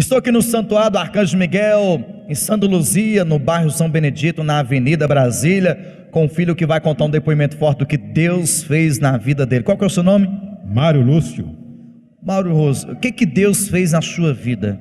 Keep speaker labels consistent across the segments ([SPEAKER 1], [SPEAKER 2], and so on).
[SPEAKER 1] Estou aqui no Santuário do Arcanjo Miguel, em Santa Luzia, no bairro São Benedito, na Avenida Brasília, com um filho que vai contar um depoimento forte do que Deus fez na vida dele. Qual que é o seu nome?
[SPEAKER 2] Mário Lúcio.
[SPEAKER 1] Mauro Roso, o que que Deus fez na sua vida?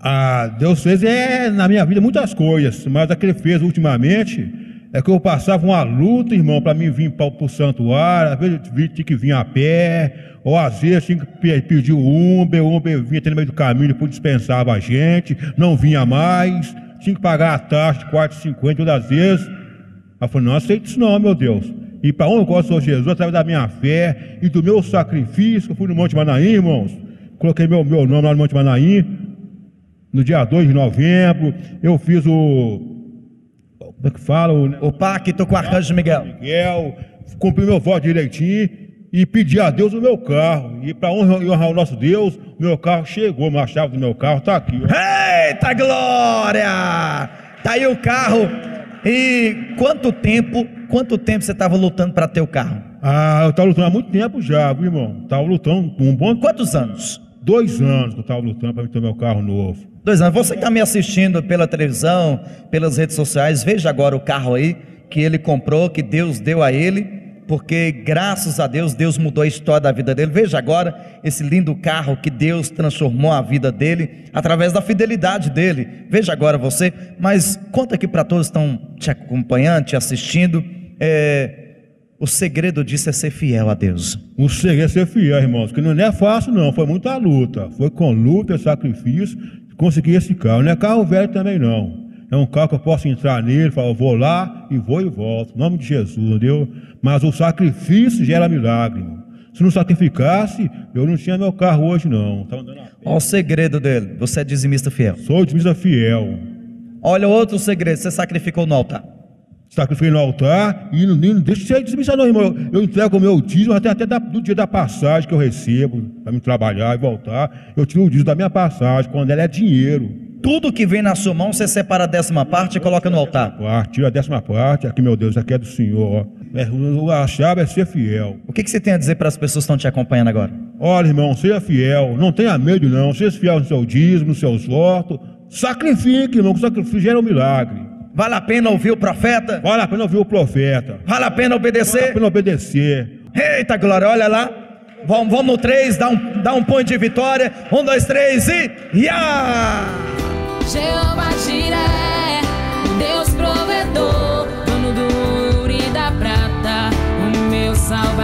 [SPEAKER 2] Ah, Deus fez é, na minha vida muitas coisas, mas a que ele fez ultimamente é que eu passava uma luta, irmão, para mim vir para o santuário, às vezes tinha que vir a pé, ou às vezes tinha que pe- pedir o Uber, o Uber vinha até no meio do caminho, depois dispensava a gente, não vinha mais, tinha que pagar a taxa de 4,50 todas as vezes. Aí eu falei, não aceito isso não, meu Deus. E para onde eu gosto de Jesus, através da minha fé e do meu sacrifício, eu fui no Monte Manaim, irmãos, coloquei meu, meu nome lá no Monte Manaim, no dia 2 de novembro, eu fiz o. Como é que fala? O,
[SPEAKER 1] O pacto com o Arcanjo Miguel.
[SPEAKER 2] Miguel, cumpri meu voto direitinho e pedi a Deus o meu carro. E para honrar, honrar o nosso Deus, meu carro chegou, a chave do meu carro está aqui. ó.
[SPEAKER 1] Eita glória! Tá aí o carro. E quanto tempo, quanto tempo você estava lutando para ter o carro?
[SPEAKER 2] Ah, eu estava lutando há muito tempo já, viu, irmão? Estava lutando por um bom
[SPEAKER 1] Quantos anos?
[SPEAKER 2] Dois anos que eu estava lutando para ter meu carro novo.
[SPEAKER 1] Dois anos. Você que está me assistindo pela televisão, pelas redes sociais, veja agora o carro aí que ele comprou, que Deus deu a ele, porque graças a Deus, Deus mudou a história da vida dele. Veja agora esse lindo carro que Deus transformou a vida dele através da fidelidade dele. Veja agora você, mas conta aqui para todos que estão te acompanhando, te assistindo. é, o segredo disso é ser fiel a Deus.
[SPEAKER 2] O segredo é ser fiel, irmãos, que não é fácil, não. Foi muita luta. Foi com luta e sacrifício que consegui esse carro. Não é carro velho também, não. É um carro que eu posso entrar nele, falar, vou lá e vou e volto. Em nome de Jesus, entendeu? Mas o sacrifício gera milagre. irmão. Se não sacrificasse, eu não tinha meu carro hoje, não. Pé.
[SPEAKER 1] Olha o segredo dele. Você é dizimista fiel.
[SPEAKER 2] Sou otimista fiel.
[SPEAKER 1] Olha outro segredo. Você sacrificou no altar.
[SPEAKER 2] Sacrifiquei no altar e não, não deixa de ser dizimista, não, irmão. Eu, eu entrego o meu dízimo até, até da- do dia da passagem que eu recebo, para me trabalhar e voltar. Eu tiro o dízimo da minha passagem, quando ela é dinheiro.
[SPEAKER 1] Tudo que vem na sua mão, você separa a décima parte e coloca no altar.
[SPEAKER 2] Parte, tira a décima parte, aqui, meu Deus, aqui é do Senhor. É, a chave é ser fiel.
[SPEAKER 1] O que, que você tem a dizer para as pessoas que estão te acompanhando agora?
[SPEAKER 2] Olha, irmão, seja fiel, não tenha medo, não. Seja fiel no seu dízimo, nos seus votos. Sacrifique, irmão, que o sacrifício gera um milagre.
[SPEAKER 1] Vale a pena ouvir o profeta?
[SPEAKER 2] Vale a pena ouvir o profeta.
[SPEAKER 1] Vale a pena
[SPEAKER 2] Vale a
[SPEAKER 1] obedecer?
[SPEAKER 2] pena obedecer.
[SPEAKER 1] Eita glória, olha lá. Vamos, vamos no três, dá um, dá um ponto de vitória. Um, dois, três e. Ya!
[SPEAKER 3] Jeová Jiré, Deus provedor, dono do ouro e da prata, o meu salvador.